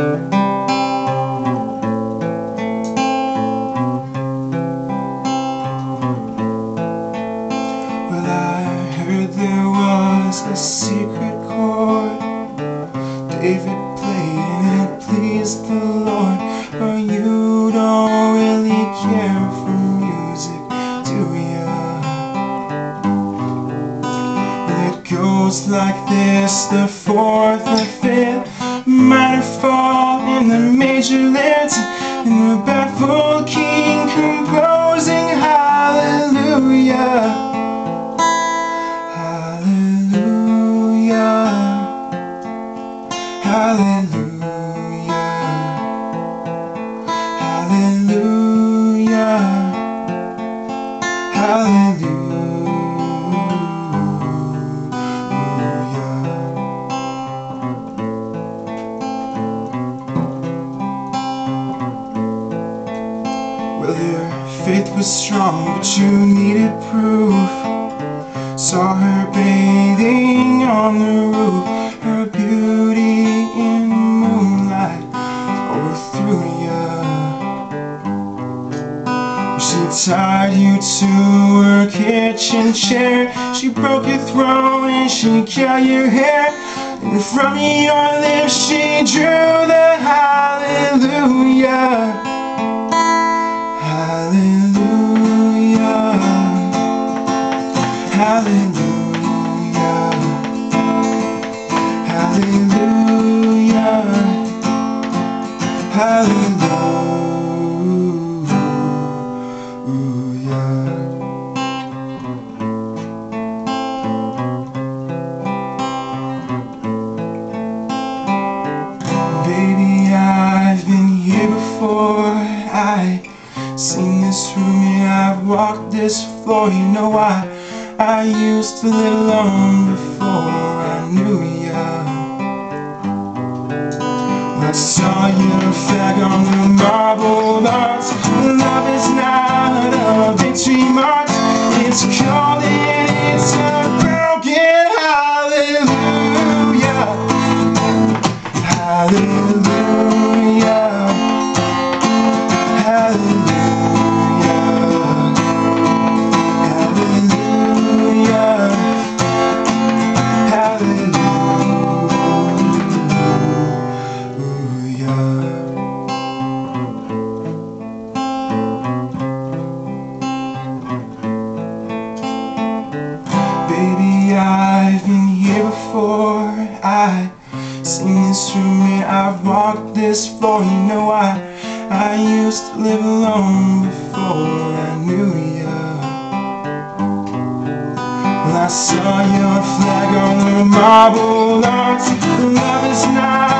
Well, I heard there was a secret chord David played it pleased the Lord But you don't really care for music, do ya? It goes like this, the fourth, the fifth minor fall in the major lift, and the baffled king composing. Hallelujah. Faith was strong, but you needed proof. Saw her bathing on the roof, her beauty in moonlight overthrew ya. She tied you to her kitchen chair. She broke your throne and she cut your hair. And from your lips she drew the. Hallelujah. Seen this room, yeah, I've walked this floor. You know why? I used to live alone before I knew ya. I saw your flag on the marble this room and I've walked this floor. You know why? I used to live alone before I knew you Well, I saw your flag on the marble arch. Love is not